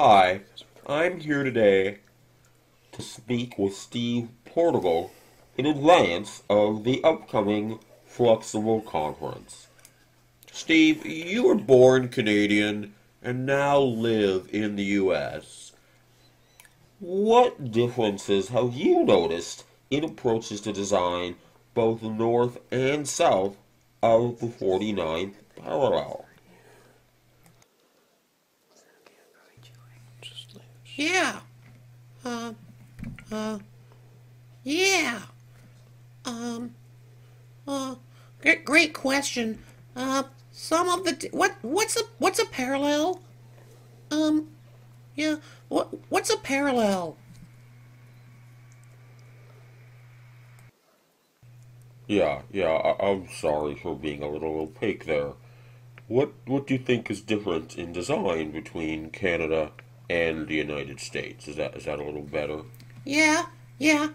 Hi, I'm here today to speak with Steve Portigal in advance of the upcoming Fluxible Conference. Steve, you were born Canadian and now live in the U.S. What differences have you noticed in approaches to design both north and south of the 49th parallel? Yeah. Uh, uh, yeah. Um, uh, great, great question. Uh, some of the, what, what's a, what's a parallel? Um, yeah, what, what's a parallel? Yeah, yeah, I, I'm sorry for being a little opaque there. What what do you think is different in design between Canada and the United States? Is that is that a little better? Yeah, yeah.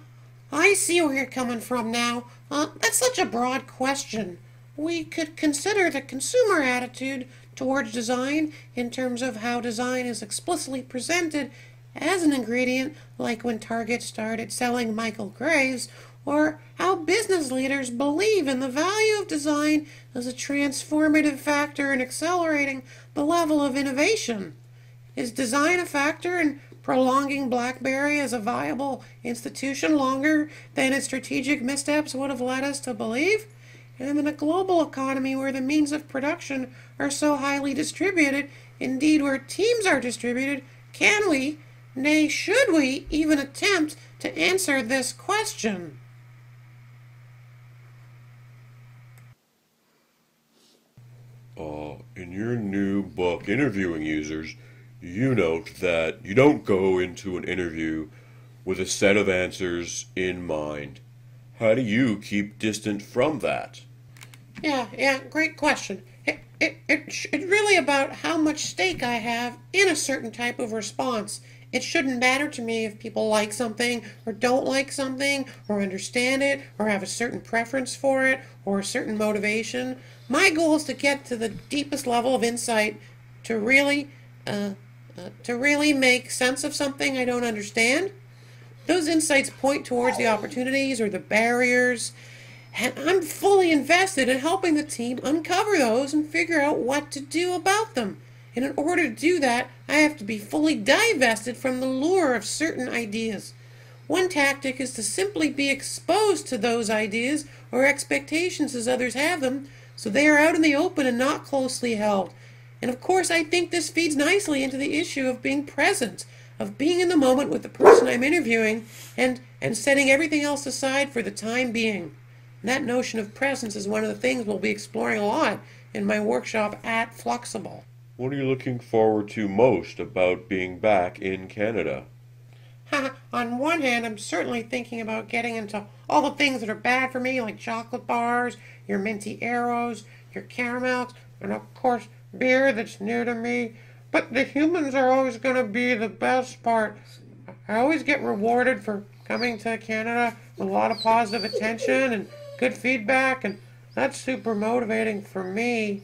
I see where you're coming from now. Uh, that's such a broad question. We could consider the consumer attitude towards design in terms of how design is explicitly presented as an ingredient, like when Target started selling Michael Graves, or how business leaders believe in the value of design as a transformative factor in accelerating the level of innovation. Is design a factor in prolonging BlackBerry as a viable institution longer than its strategic missteps would have led us to believe? And in a global economy where the means of production are so highly distributed, indeed where teams are distributed, can we, nay, should we, even attempt to answer this question? Uh, in your new book, Interviewing Users, you note that you don't go into an interview with a set of answers in mind. How do you keep distant from that? Yeah, yeah, great question. It, it, it, it's really about how much stake I have in a certain type of response. It shouldn't matter to me if people like something or don't like something or understand it or have a certain preference for it or a certain motivation. My goal is to get to the deepest level of insight to really, uh, to really make sense of something I don't understand. Those insights point towards the opportunities or the barriers and I'm fully invested in helping the team uncover those and figure out what to do about them. And in order to do that, I have to be fully divested from the lure of certain ideas. One tactic is to simply be exposed to those ideas or expectations as others have them, so they are out in the open and not closely held. And of course, I think this feeds nicely into the issue of being present, of being in the moment with the person I'm interviewing, and, and setting everything else aside for the time being. And that notion of presence is one of the things we'll be exploring a lot in my workshop at Fluxible. What are you looking forward to most about being back in Canada? On one hand, I'm certainly thinking about getting into all the things that are bad for me, like chocolate bars, your minty Aeros, your caramels, and of course, beer that's new to me. But the humans are always going to be the best part. I always get rewarded for coming to Canada with a lot of positive attention and good feedback, and that's super motivating for me.